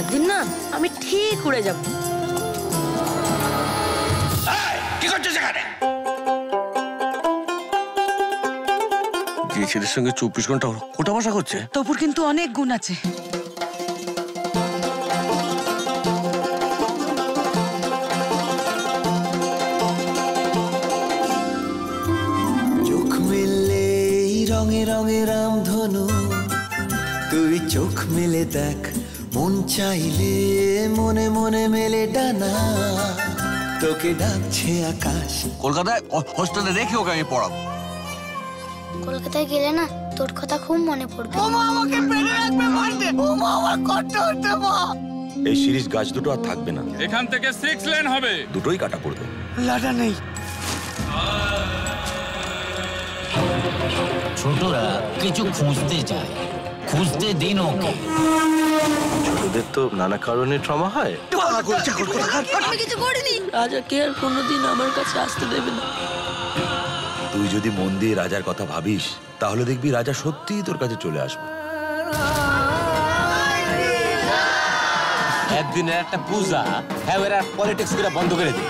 একদিন না আমি ঠিক উড়ে যাব। কি করছ সেখানে ছেলের সঙ্গে চব্বিশ ঘণ্টা ওটা বসা করছে? তপুর কিন্তু অনেক গুণ আছে। চোখ মেললে রঙে রঙে রামধনু তুই চোখ মেলে দেখ মন চাইলে মনে মনে মেলে ডানা। তোকে ডাকছে আকাশ। কলকাতায় হোস্টেলে রেখে ওকে আমি পড়াবো। কলকাতায় গেলে না তোর কথা খুব মনে পড়বে। এই সিরিজ গাছ দুটো আর থাকবে না। এখান থেকে সিক্স লেন হবে। দুটোই কাটা পড়বে। লাটা নেই। ছোটরা কিছু খুঁজতে যায়। খুঁজতে দিন ওকে। ছোটদের তো নানা কারণে ট্রমা হয়। আমি কিছু করিনি। রাজাকে আর কোনোদিন আমার কাছে আসতে দেবে না। তুই যদি মন দিয়ে রাজার কথা ভাবিস তাহলে দেখবি রাজা সত্যিই তোর কাছে চলে আসবে। একদিনের একটা পূজা হ্যাঁ এরা পলিটিক্স করে বন্ধ করে দিই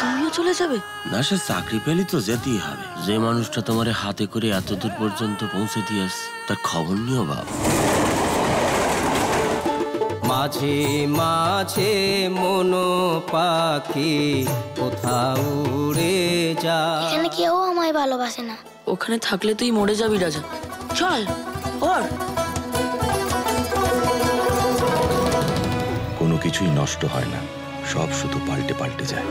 তুমিও চলে যাবে? না সে চাকরি পেলি তো যেতেই হবে। যে মানুষটা তোমার হাতে করে এত দূর পর্যন্ত পৌঁছে দিয়েস তার খবর নিও বাপ মাঝে মাঝে মন পাখি কোথাও উড়ে যা এখানে কেউ আমায় ভালোবাসে না। ওখানে থাকলে তুই মরে যাবি রাজা। চল ওর। কোনো কিছুই নষ্ট হয় না সব শুধু পাল্টে পাল্টে যায়।